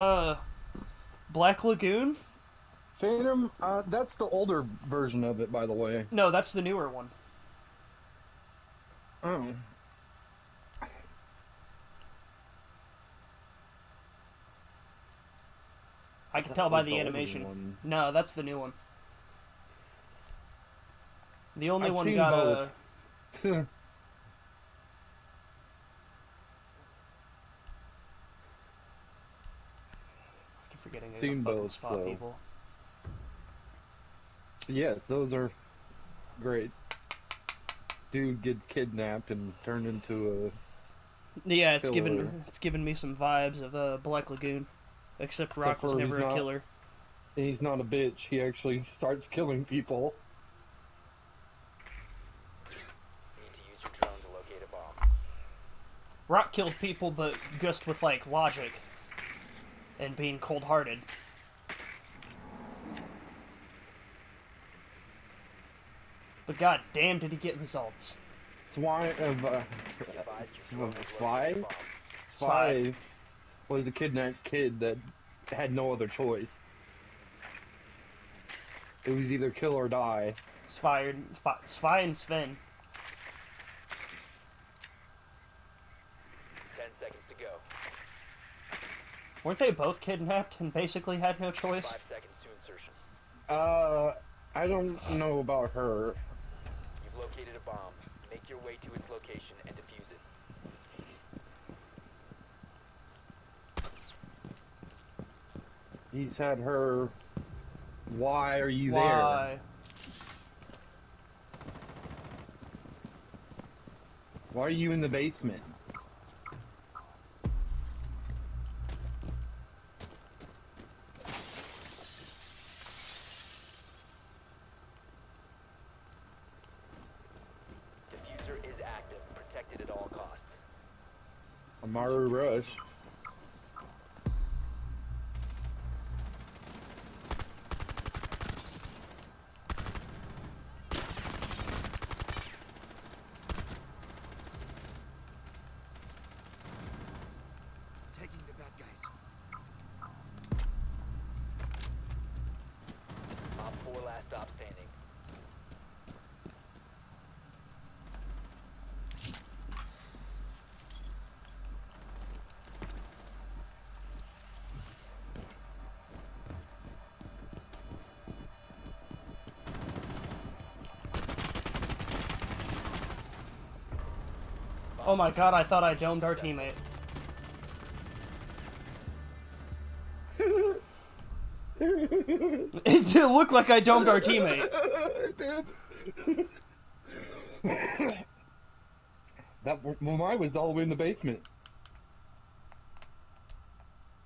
Uh, Black Lagoon? Phantom, uh, that's the older version of it, by the way. No, that's the newer one. Oh. I can That tell by the the animation. No, that's the new one. The only I've one got both. a. forgetting I Seen gotta fucking spot so. people. yes, those are great. Dude gets kidnapped and turned into a. Yeah, it's Killer. given it's given me some vibes of uh, Black Lagoon, except Rock was never a not- killer. He's not a bitch. He actually starts killing people. Need to use your drone to locate a bomb. Rock killed people, but just with like logic and being cold-hearted. But god damn, did he get results? Swine of uh, Advise your drone has Spy. located a bomb. Spy was a kidnapped kid that had no other choice. It was either kill or die. Spy, Spy and Sven. Ten seconds to go. Weren't they both kidnapped and basically had no choice? Five seconds to insertion. Uh, I don't know about her. You've located a bomb. Make your way to its location and defuse it. He's had her. Why are you Why? there? Why are you in the basement? Diffuser is active. Protected at all costs. Amaru Rush. Taking the bad guys. Op 4 last stop standing. Oh my god, I thought I domed our teammate. it did look like I domed our teammate. that well, mine was all the way in the basement.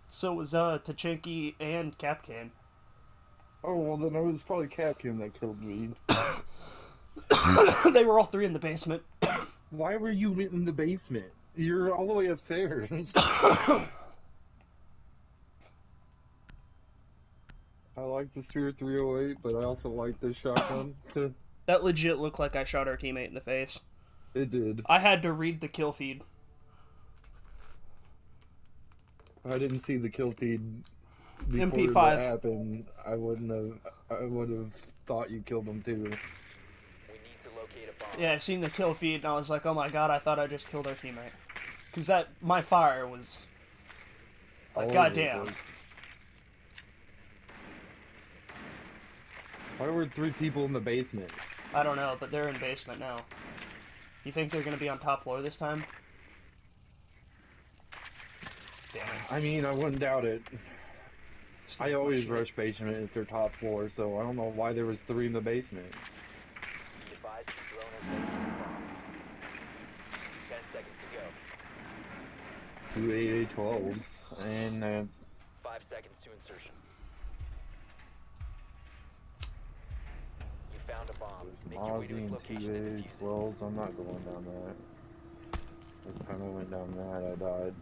So was uh Tachanka and Kapkan. Oh well, then it was probably Kapkan that killed me. they were all three in the basement. Why were you in the basement? You're all the way upstairs. I like the Spear 308, but I also like this shotgun. That legit looked like I shot our teammate in the face. it did. I had to read the kill feed. I didn't see the kill feed before MP5. that happened. I wouldn't have. I would have thought you killed him too. We need to locate a bomb. Yeah, I seen the kill feed and I was like, oh my god, I thought I just killed our teammate. Cause that my fire was like the goddamn. Why were three people in the basement? I don't know, but they're in basement now. You think they're gonna be on top floor this time? Damn it. I mean, I wouldn't doubt it. I always rush basement if they're top floor, so I don't know why there was three in the basement. Be advised your drone has located a bomb. Ten seconds to go. Two AA twelves, and that's Five seconds to insertion. You found a bomb. Make your way Ozzy to its and two and AA defuse it. twelves. I'm not going down that. This time I went down that, I died.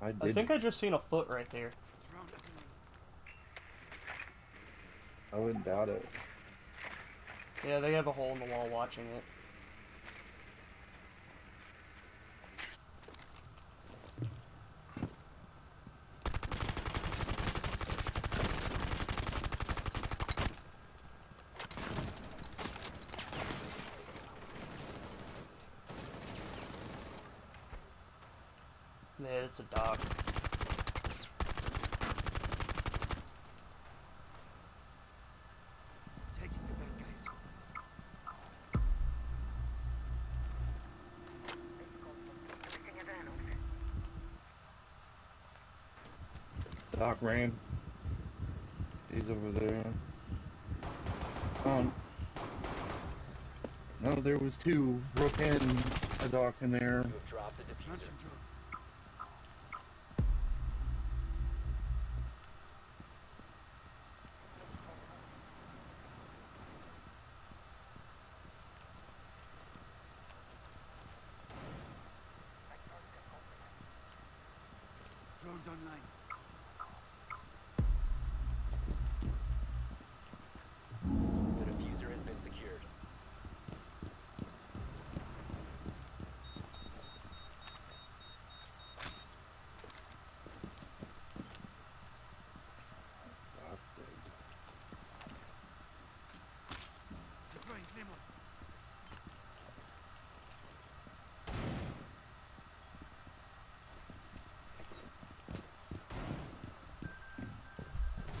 I did. I think I just seen a foot right there. I wouldn't doubt it. Yeah, they have a hole in the wall watching it. It's a dock. Taking the bad guys. Doc ran. He's over there. Um. No, there was two. Rook and a doc in there. You have dropped the diffuser. Launching drone. Drones online. The diffuser has been secured. Doc's dead. Deploying Claymore.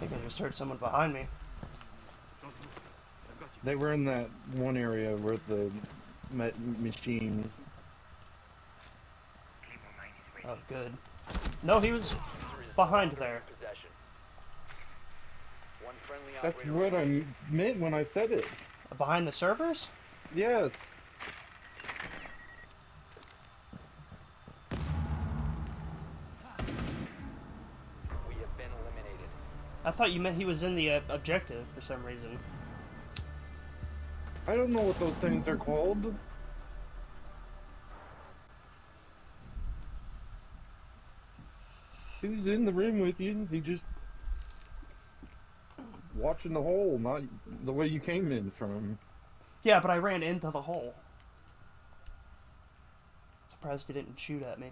I think I just heard someone behind me. Don't move. I've got you. They were in that one area where the ma- machines. Oh, good. No, he was behind there. in Possession. One friendly That's what I meant when I said it. Behind the servers? Yes. We have been eliminated. I thought you meant he was in the uh, objective for some reason. I don't know what those things are called. He was in the room with you. He just watching the hole, not the way you came in from. Yeah, but I ran into the hole. Surprised he didn't shoot at me.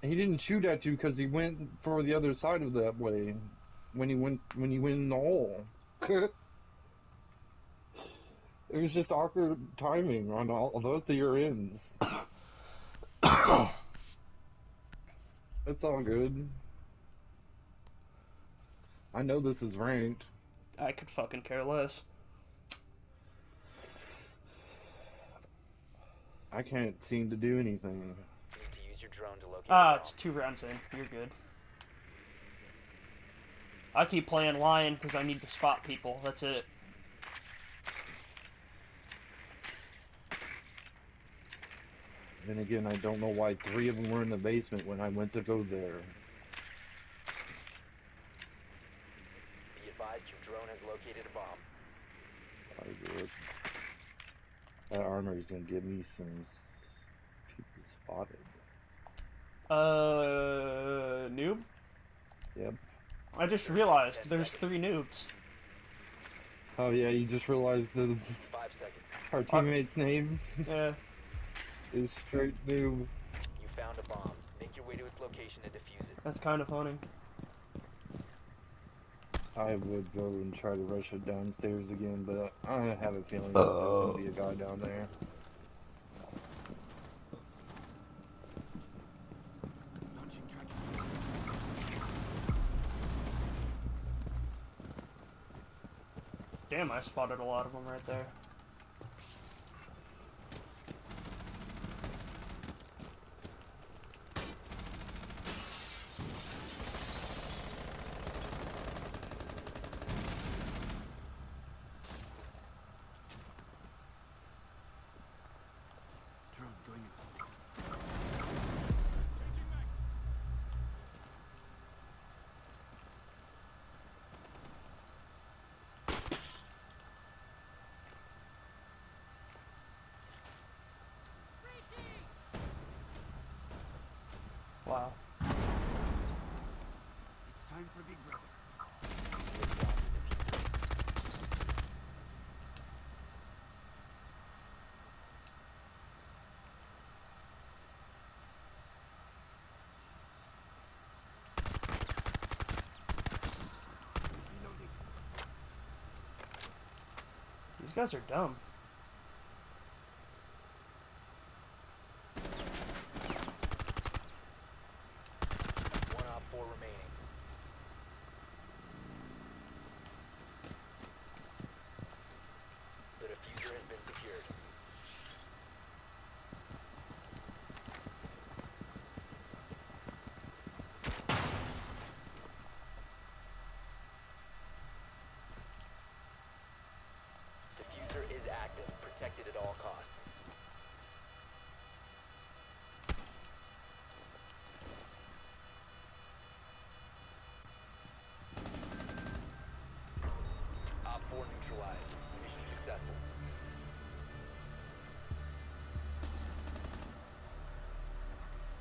He didn't shoot at you because he went for the other side of that way when he went when you went in the hole. it was just awkward timing on all both of your ends. it's all good. I know this is ranked. I could fucking care less. I can't seem to do anything. You to use your drone to locate Ah, the it's two rounds in. You're good. I keep playing Lion because I need to spot people. That's it. Then again, I don't know why three of them were in the basement when I went to go there. Be advised your drone has located a bomb. I would. That armor is gonna give me some people spotted. Uh, noob? Yep. I just realized there's three noobs. Oh yeah, you just realized the our teammate's name Yeah. is straight noob. You found a bomb. Make your way to its location and defuse it. That's kind of funny. I would go and try to rush it downstairs again, but I have a feeling that there's gonna be a guy down there. Damn, I spotted a lot of them right there. Drone going in. Wow. It's time for Big Brother. These guys are dumb.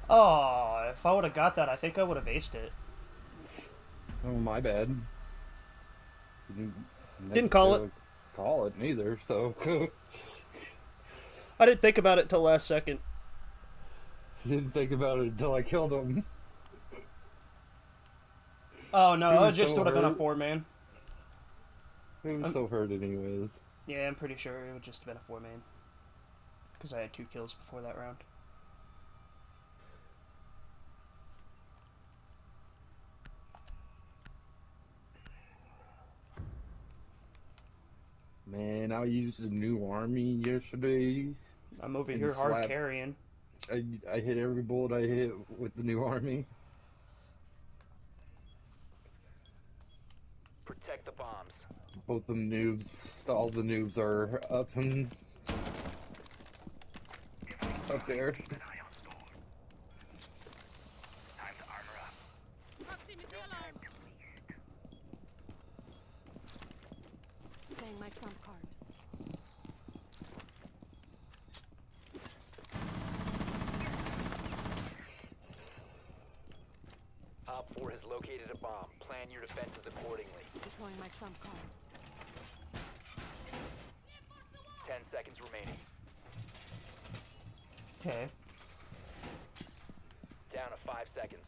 Oh, if I would have got that, I think I would have aced it. Oh, my bad. You Didn't call it. Call it neither. So I didn't think about it till last second. didn't think about it until I killed him. Oh no, He it was just so would have been a four man. He was I'm- so hurt, anyways. Yeah, I'm pretty sure it would just have been a four man. Because I had two kills before that round. Man, I used a new army yesterday. I'm over here hard slap. carrying. I, I hit every bullet I hit with the new army. Protect the bombs. Both the noobs, all the noobs are up and up there. Playing my trump card. Op 4 has located a bomb. Plan your defenses accordingly. Deploying my trump card. 10 seconds remaining. Okay. Down to 5 seconds.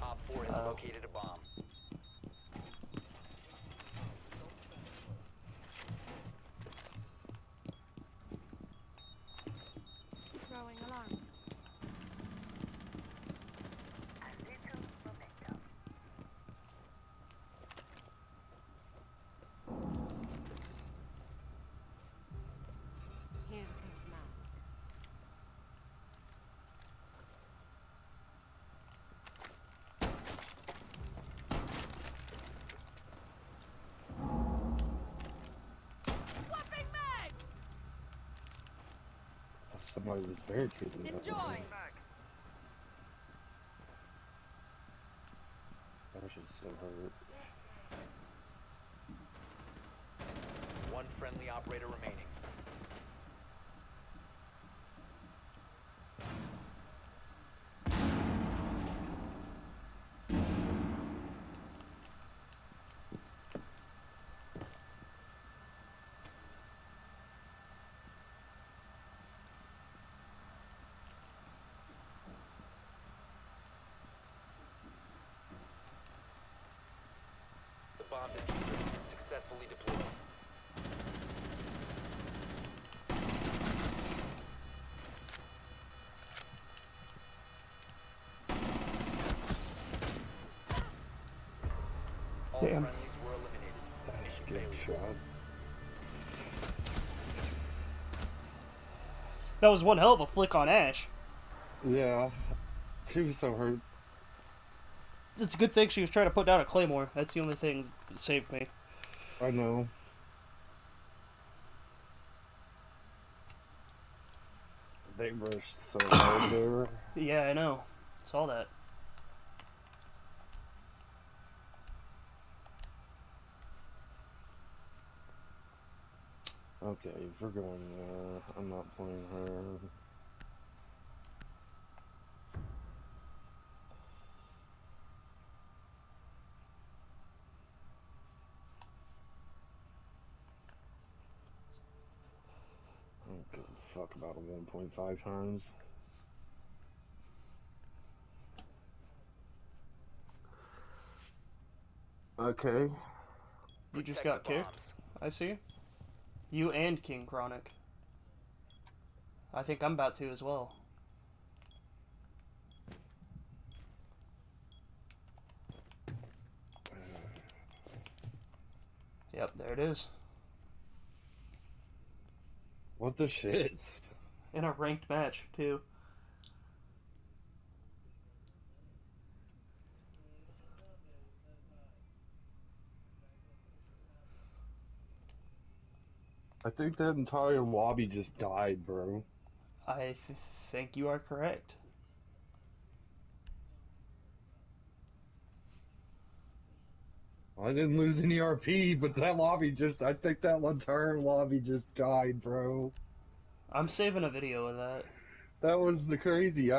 Op 4 has Uh-oh. located a bomb. Somebody was up in Enjoy. there. That should so hurt. One friendly operator remaining. The bomb diffuser successfully deployed. Damn. friendlies were eliminated. Mission Good shot. That was one hell of a flick on Ash. Yeah. She was so hurt. It's a good thing she was trying to put down a claymore. That's the only thing that saved me. I know. They rushed so hard there. Yeah, I know. Saw that. Okay, if we're going there, I'm not playing her. I don't give a fuck about a 1.5 times. Okay. You just got kicked. bombs. I see. You and King Chronic. I think I'm about to as well. Yep, there it is. What the shit? In a ranked match, too. I think that entire lobby just died, bro. I th- think you are correct. I didn't lose any RP, but that lobby just, I think that entire lobby just died, bro. I'm saving a video of that. That was the crazy.